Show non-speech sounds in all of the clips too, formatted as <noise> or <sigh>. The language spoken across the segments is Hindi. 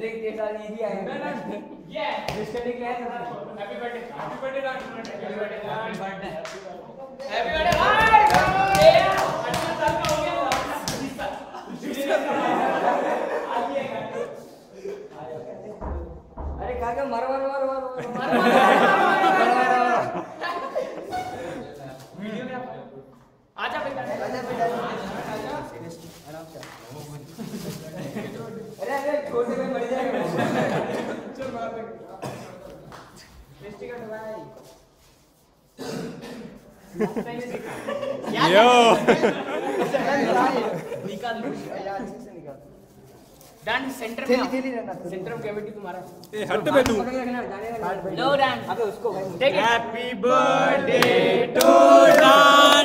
देख ये साल ये भी आएँगे ना ये विश करने के लिए हैं happy birthday happy birthday Raj happy birthday happy birthday happy birthday Raj ये 18 साल का हो गया इस साल। इस साल अरे काका मर मर मर मर मर। मर वीडियो में आजा बेटा। आजा बेटा आराम से अरे अरे छोटे में मर जाएगा। चल मार दे टेस्टी का भाई। यो निकाल यार अच्छे से निकाल। डन सेंटर में रहना सेंटर ऑफ़ ग्रेविटी तुम्हारा। ए हट बे तू। का लो डन अबे उसको happy birthday to Don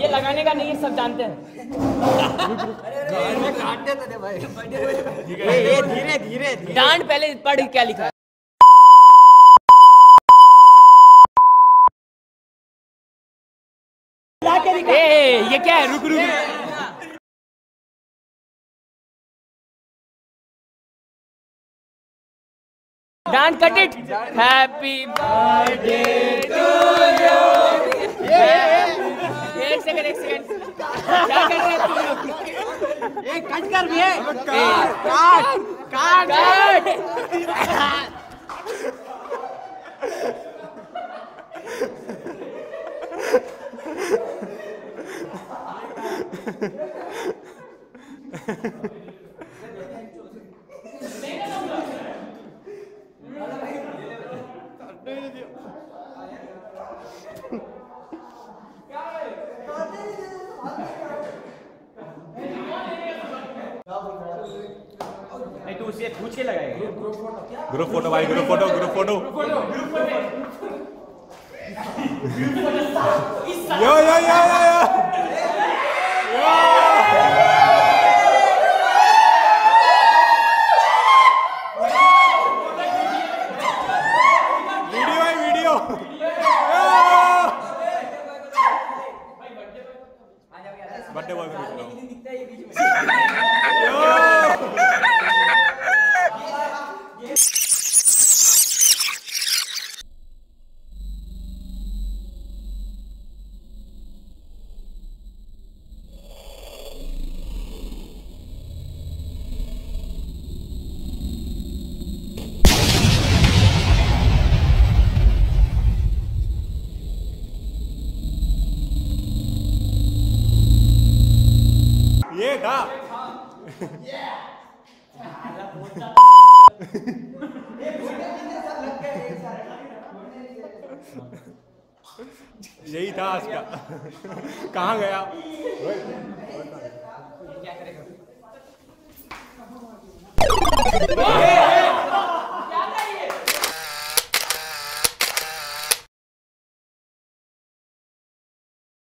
ये लगाने का नहीं सब जानते हैं। धीरे धीरे डांट पहले पढ़ क्या लिखा? ए, ये क्या है? रुक रुक। Don't cut it happy birthday to you एक सेकंड एक सेकंड क्या कर रहे हो? ए कट कर भी है काट काट काट नहीं तू उसे पूछ के लगाएगा ग्रुप फ़ोटो भाई group photo group photo. Yo yo yo yo video है वीडियो बर्थडे बॉय ये <laughs> यही था आज का। कहाँ गया?